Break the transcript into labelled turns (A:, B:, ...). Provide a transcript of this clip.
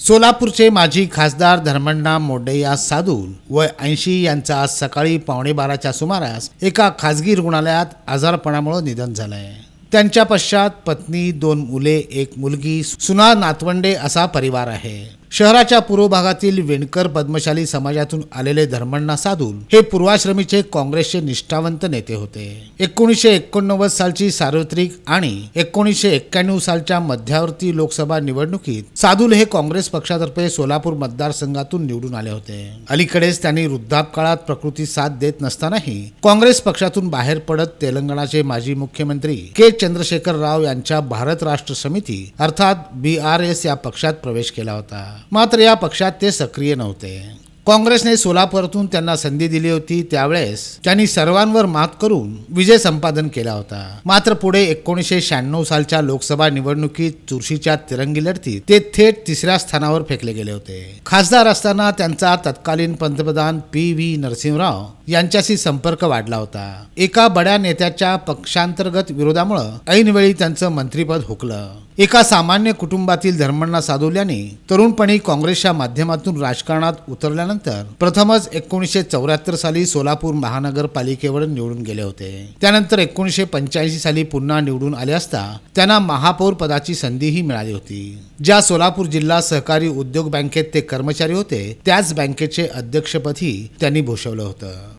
A: सोलापूरचे माजी खासदार धर्मण्णा मोडय्या साधू वय ऐंशी यांचं आज सकाळी पावणे बाराच्या सुमारास एका खासगी रुग्णालयात आजारपणामुळे निधन झालंय त्यांच्या पश्चात पत्नी दोन मुले एक मुलगी सुना नातवंडे असा परिवार आहे. शहराच्या पूर्व भागातील विणकर पद्मशाली समाजातून आलेले धर्मण्णा साधून हे पूर्वाश्रमीचे काँग्रेसचे निष्ठावंत नेते होते. एकोणीसशे एकोणनव्वद सालची सार्वत्रिक आणि एकोणीसशे एक्क्याण्णव सालच्या मध्यावर्ती लोकसभा निवडणुकीत साधुल हे काँग्रेस पक्षातर्फे सोलापूर मतदारसंघातून निवडून आले होते. अलीकडेच त्यांनी वृद्धापकाळात प्रकृती साथ देत नसतानाही काँग्रेस पक्षातून बाहेर पडत तेलंगणाचे माजी मुख्यमंत्री के चंद्रशेखर राव यांच्या भारत राष्ट्र समिती अर्थात बी आर एस या पक्षात प्रवेश केला होता. मात्र या पक्षात ते सक्रिय नव्हते. काँग्रेसने सोलापूरातून त्यांना संधी दिली होती त्यावेळेस त्यांनी सर्वांवर मात करून विजय संपादन केला होता. मात्र पुढे एकोणीसशे शहाण्णव सालच्या लोकसभा निवडणुकीत चुरशीच्या तिरंगी लढतीत ते थेट तिसऱ्या स्थानावर फेकले गेले होते. खासदार असताना त्यांचा तत्कालीन पंतप्रधान पी व्ही नरसिंहराव यांच्याशी संपर्क वाढला होता. एका बड्या नेत्याच्या पक्षांतर्गत विरोधामुळं ऐनवेळी त्यांचं मंत्रीपद हुकलं. एका सामान्य कुटुंबातील धर्मांना साधवल्याने तरुणपणी काँग्रेसच्या माध्यमातून राजकारणात उतरल्यानंतर प्रथमच एकोणीसशे चौऱ्याहत्तर साली सोलापूर महानगरपालिकेवर निवडून गेले होते. त्यानंतर एकोणीसशे पंच्याऐंशी साली पुन्हा निवडून आले असता त्यांना महापौर पदाची संधीही मिळाली होती. ज्या सोलापूर जिल्हा सहकारी उद्योग बँकेत ते कर्मचारी होते त्याच बँकेचे अध्यक्षपदही त्यांनी भूषवलं होतं.